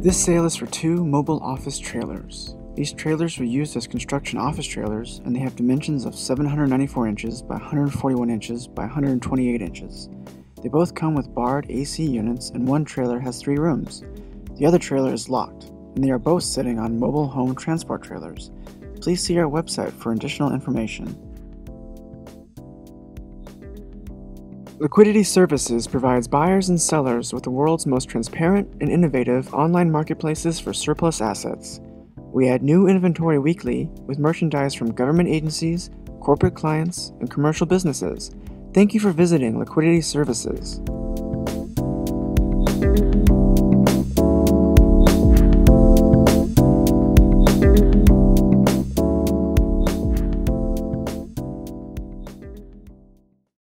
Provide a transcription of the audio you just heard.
This sale is for two mobile office trailers. These trailers were used as construction office trailers and they have dimensions of 794 inches by 141 inches by 128 inches. They both come with Bard AC units and one trailer has three rooms. The other trailer is locked and they are both sitting on mobile home transport trailers. Please see our website for additional information. Liquidity Services provides buyers and sellers with the world's most transparent and innovative online marketplaces for surplus assets. We add new inventory weekly with merchandise from government agencies, corporate clients, and commercial businesses. Thank you for visiting Liquidity Services.